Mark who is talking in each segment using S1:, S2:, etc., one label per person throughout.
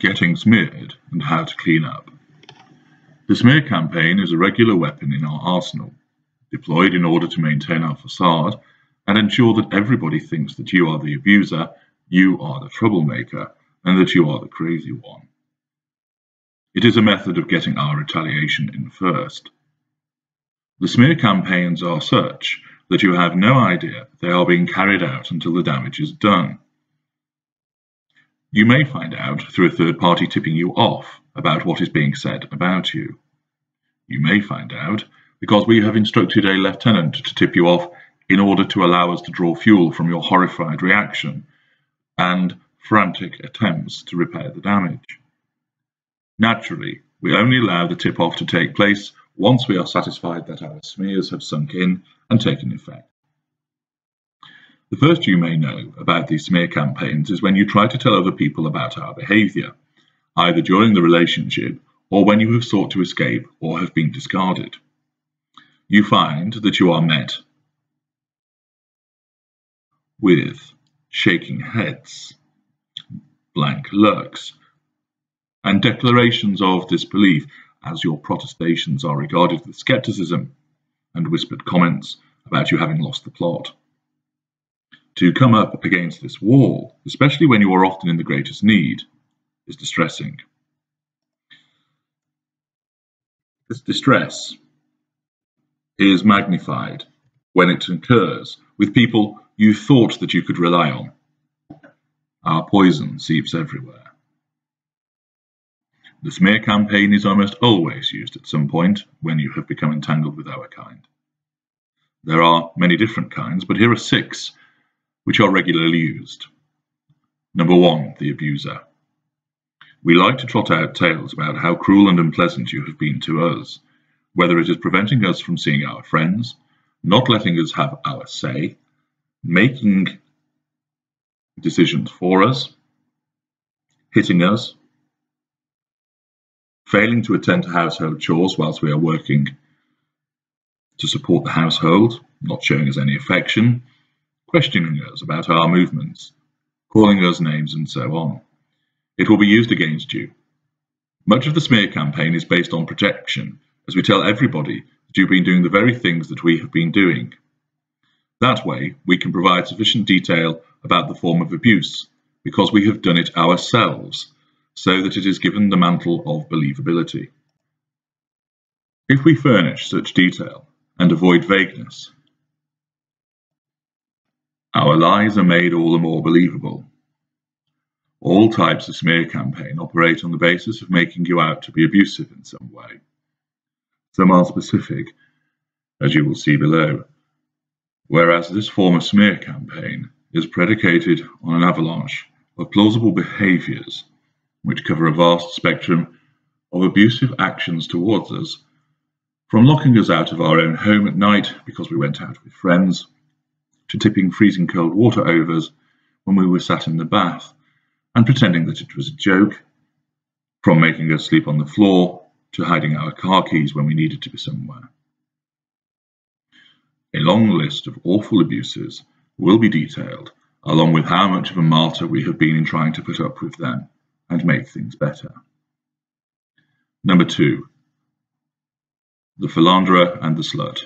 S1: getting smeared and how to clean up. The smear campaign is a regular weapon in our arsenal, deployed in order to maintain our facade and ensure that everybody thinks that you are the abuser, you are the troublemaker, and that you are the crazy one. It is a method of getting our retaliation in first. The smear campaigns are such that you have no idea they are being carried out until the damage is done. You may find out through a third party tipping you off about what is being said about you. You may find out because we have instructed a lieutenant to tip you off in order to allow us to draw fuel from your horrified reaction and frantic attempts to repair the damage. Naturally, we only allow the tip off to take place once we are satisfied that our smears have sunk in and taken effect. The first you may know about these smear campaigns is when you try to tell other people about our behaviour, either during the relationship or when you have sought to escape or have been discarded. You find that you are met with shaking heads, blank looks, and declarations of disbelief as your protestations are regarded with skepticism and whispered comments about you having lost the plot. To come up against this wall, especially when you are often in the greatest need, is distressing. This distress is magnified when it occurs with people you thought that you could rely on. Our poison seeps everywhere. The smear campaign is almost always used at some point when you have become entangled with our kind. There are many different kinds, but here are six which are regularly used. Number one, the abuser. We like to trot out tales about how cruel and unpleasant you have been to us, whether it is preventing us from seeing our friends, not letting us have our say, making decisions for us, hitting us, failing to attend to household chores whilst we are working to support the household, not showing us any affection, questioning us about our movements, calling us names, and so on. It will be used against you. Much of the smear campaign is based on projection, as we tell everybody that you've been doing the very things that we have been doing. That way, we can provide sufficient detail about the form of abuse, because we have done it ourselves, so that it is given the mantle of believability. If we furnish such detail and avoid vagueness, our lies are made all the more believable. All types of smear campaign operate on the basis of making you out to be abusive in some way. Some are specific, as you will see below, whereas this form of smear campaign is predicated on an avalanche of plausible behaviours which cover a vast spectrum of abusive actions towards us, from locking us out of our own home at night because we went out with friends, to tipping freezing cold water over us when we were sat in the bath and pretending that it was a joke, from making us sleep on the floor to hiding our car keys when we needed to be somewhere. A long list of awful abuses will be detailed, along with how much of a martyr we have been in trying to put up with them and make things better. Number two, the philanderer and the slut.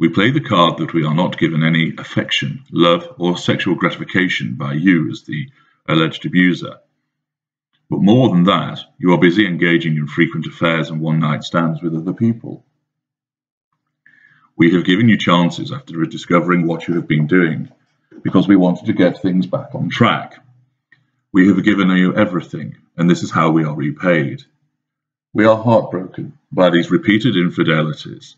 S1: We play the card that we are not given any affection, love, or sexual gratification by you as the alleged abuser. But more than that, you are busy engaging in frequent affairs and one night stands with other people. We have given you chances after discovering what you have been doing because we wanted to get things back on track. We have given you everything, and this is how we are repaid. We are heartbroken by these repeated infidelities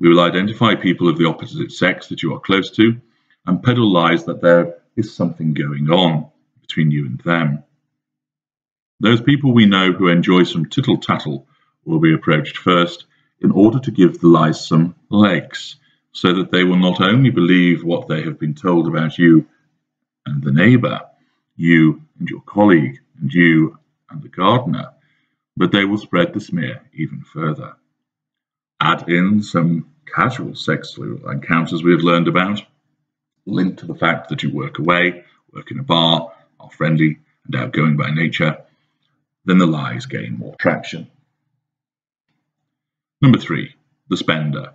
S1: we will identify people of the opposite sex that you are close to and peddle lies that there is something going on between you and them. Those people we know who enjoy some tittle tattle will be approached first in order to give the lies some legs, so that they will not only believe what they have been told about you and the neighbour, you and your colleague, and you and the gardener, but they will spread the smear even further add in some casual sexual encounters we have learned about, linked to the fact that you work away work in a bar, are friendly and outgoing by nature, then the lies gain more traction. Number three, the spender.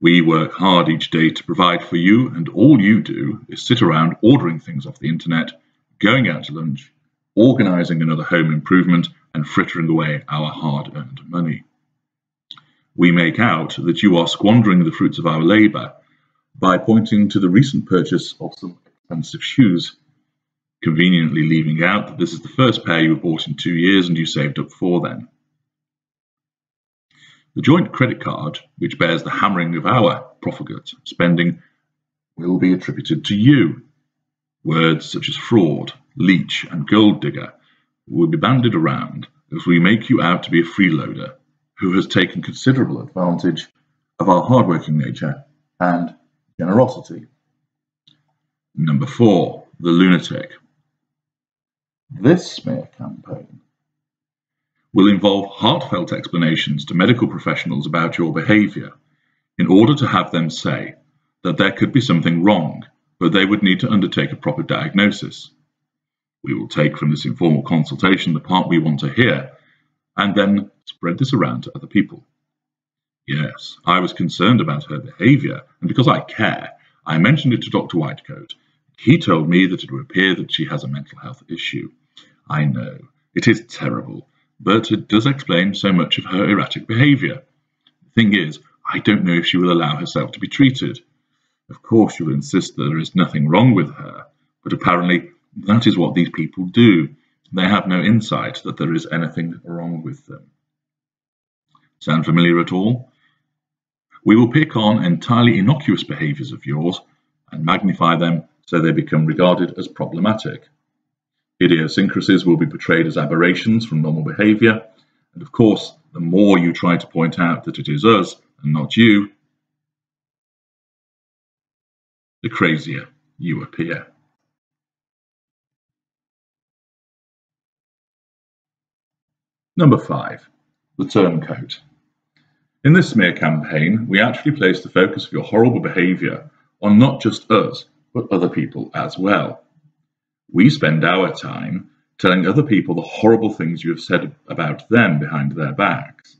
S1: We work hard each day to provide for you, and all you do is sit around ordering things off the internet, going out to lunch, organising another home improvement, and frittering away our hard earned money. We make out that you are squandering the fruits of our labour by pointing to the recent purchase of some expensive shoes, conveniently leaving out that this is the first pair you have bought in two years and you saved up for then. The joint credit card, which bears the hammering of our profligate spending, will be attributed to you. Words such as fraud, leech, and gold digger will be bandied around as we make you out to be a freeloader who has taken considerable advantage of our hardworking nature and generosity. Number four, the lunatic. This smear campaign will involve heartfelt explanations to medical professionals about your behaviour in order to have them say that there could be something wrong, but they would need to undertake a proper diagnosis. We will take from this informal consultation the part we want to hear and then spread this around to other people. Yes, I was concerned about her behaviour, and because I care, I mentioned it to Dr. Whitecoat. He told me that it would appear that she has a mental health issue. I know, it is terrible, but it does explain so much of her erratic behaviour. The thing is, I don't know if she will allow herself to be treated. Of course, she will insist that there is nothing wrong with her, but apparently that is what these people do. They have no insight that there is anything wrong with them. Sound familiar at all? We will pick on entirely innocuous behaviours of yours and magnify them so they become regarded as problematic. Idiosyncrasies will be portrayed as aberrations from normal behaviour, and of course, the more you try to point out that it is us and not you, the crazier you appear. Number five, the turncoat. In this smear campaign, we actually place the focus of your horrible behaviour on not just us, but other people as well. We spend our time telling other people the horrible things you have said about them behind their backs.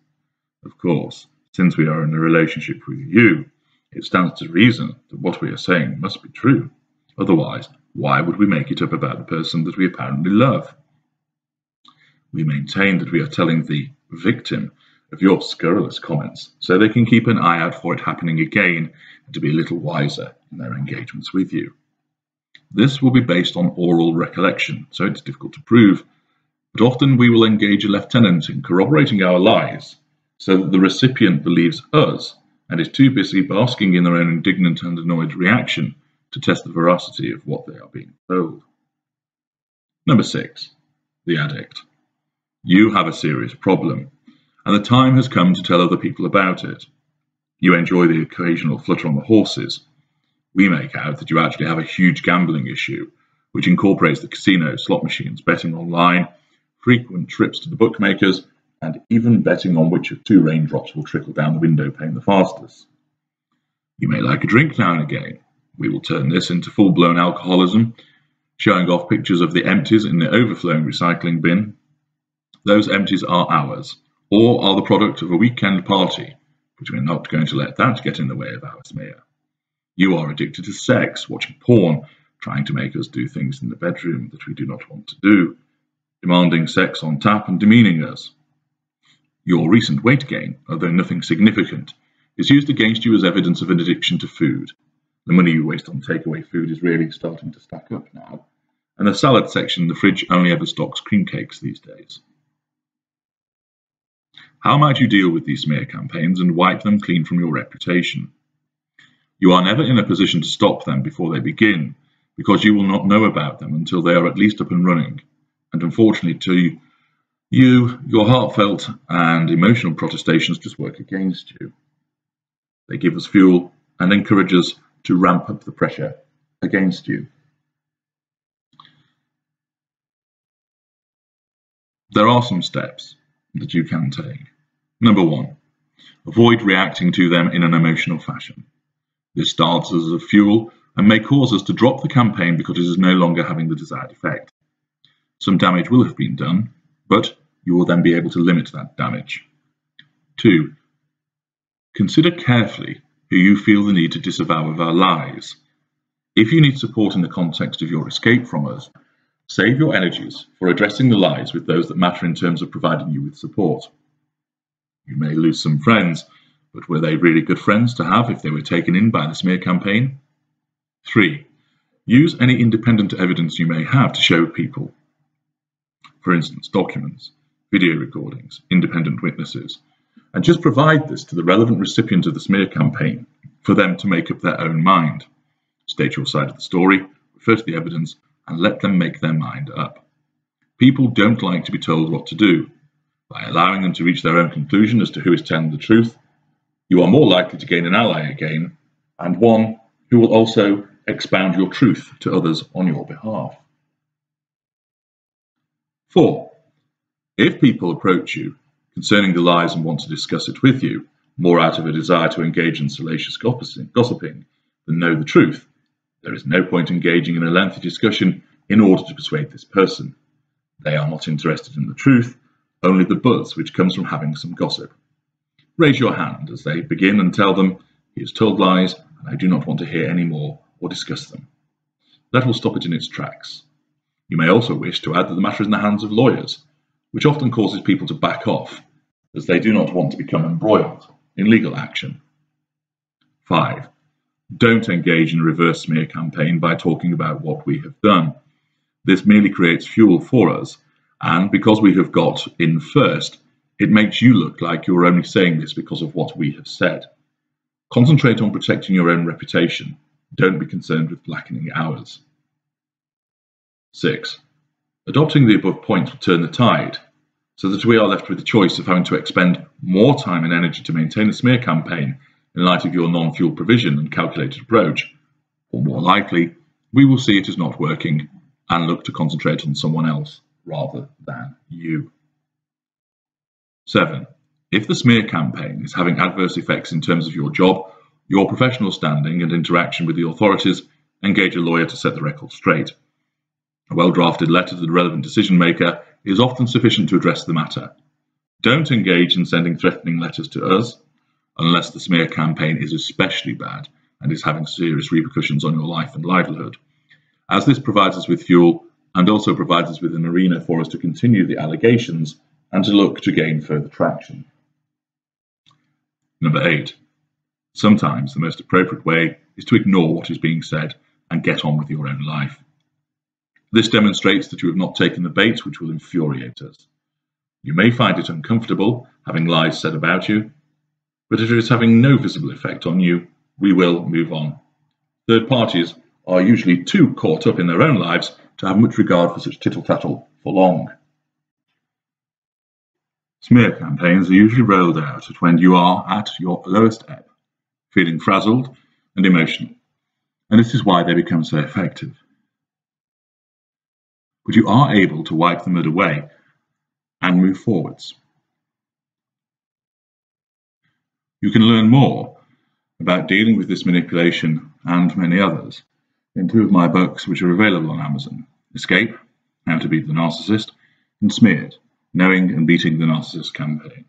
S1: Of course, since we are in a relationship with you, it stands to reason that what we are saying must be true. Otherwise, why would we make it up about the person that we apparently love? We maintain that we are telling the victim of your scurrilous comments so they can keep an eye out for it happening again and to be a little wiser in their engagements with you. This will be based on oral recollection, so it's difficult to prove, but often we will engage a lieutenant in corroborating our lies so that the recipient believes us and is too busy basking in their own indignant and annoyed reaction to test the veracity of what they are being told. Number six, the addict. You have a serious problem, and the time has come to tell other people about it. You enjoy the occasional flutter on the horses, we make out that you actually have a huge gambling issue, which incorporates the casino, slot machines, betting online, frequent trips to the bookmakers, and even betting on which of two raindrops will trickle down the window pane the fastest. You may like a drink now and again. We will turn this into full blown alcoholism, showing off pictures of the empties in the overflowing recycling bin. Those empties are ours, or are the product of a weekend party, but we're not going to let that get in the way of our smear. You are addicted to sex, watching porn, trying to make us do things in the bedroom that we do not want to do, demanding sex on tap and demeaning us. Your recent weight gain, although nothing significant, is used against you as evidence of an addiction to food. The money you waste on takeaway food is really starting to stack up now, and the salad section in the fridge only ever stocks cream cakes these days. How might you deal with these smear campaigns and wipe them clean from your reputation? You are never in a position to stop them before they begin, because you will not know about them until they are at least up and running. And unfortunately, to you, your heartfelt and emotional protestations just work against you. They give us fuel and encourage us to ramp up the pressure against you. There are some steps that you can take. Number one, avoid reacting to them in an emotional fashion. This starts as a fuel and may cause us to drop the campaign because it is no longer having the desired effect. Some damage will have been done, but you will then be able to limit that damage. 2. Consider carefully who you feel the need to disavow of our lies. If you need support in the context of your escape from us, save your energies for addressing the lies with those that matter in terms of providing you with support. You may lose some friends, but were they really good friends to have if they were taken in by the smear campaign? 3. Use any independent evidence you may have to show people. For instance, documents, video recordings, independent witnesses, and just provide this to the relevant recipient of the smear campaign for them to make up their own mind. State your side of the story, refer to the evidence, and let them make their mind up. People don't like to be told what to do. By allowing them to reach their own conclusion as to who is telling the truth, you are more likely to gain an ally again, and one who will also expound your truth to others on your behalf. 4. If people approach you concerning the lies and want to discuss it with you, more out of a desire to engage in salacious gossiping than know the truth, there is no point engaging in a lengthy discussion in order to persuade this person. They are not interested in the truth, only the buzz which comes from having some gossip. Raise your hand as they begin and tell them, he has told lies and I do not want to hear any more or discuss them. That will stop it in its tracks. You may also wish to add that the matter is in the hands of lawyers, which often causes people to back off, as they do not want to become embroiled in legal action. 5. Don't engage in a reverse smear campaign by talking about what we have done. This merely creates fuel for us, and because we have got in first, it makes you look like you're only saying this because of what we have said. Concentrate on protecting your own reputation. Don't be concerned with blackening ours. 6. Adopting the above points will turn the tide, so that we are left with the choice of having to expend more time and energy to maintain a smear campaign in light of your non-fuel provision and calculated approach, or more likely, we will see it is not working and look to concentrate on someone else rather than you. 7. If the smear campaign is having adverse effects in terms of your job, your professional standing and interaction with the authorities, engage a lawyer to set the record straight. A well-drafted letter to the relevant decision maker is often sufficient to address the matter. Don't engage in sending threatening letters to us, unless the smear campaign is especially bad and is having serious repercussions on your life and livelihood, as this provides us with fuel and also provides us with an arena for us to continue the allegations and to look to gain further traction. Number eight, sometimes the most appropriate way is to ignore what is being said and get on with your own life. This demonstrates that you have not taken the bait which will infuriate us. You may find it uncomfortable having lies said about you, but if it is having no visible effect on you, we will move on. Third parties are usually too caught up in their own lives to have much regard for such tittle-tattle for long. Smear campaigns are usually rolled out at when you are at your lowest ebb, feeling frazzled and emotional, and this is why they become so effective but you are able to wipe the mud away and move forwards. You can learn more about dealing with this manipulation and many others in two of my books which are available on Amazon Escape, How to Beat the Narcissist, and Smeared, Knowing and Beating the Narcissist Campaign.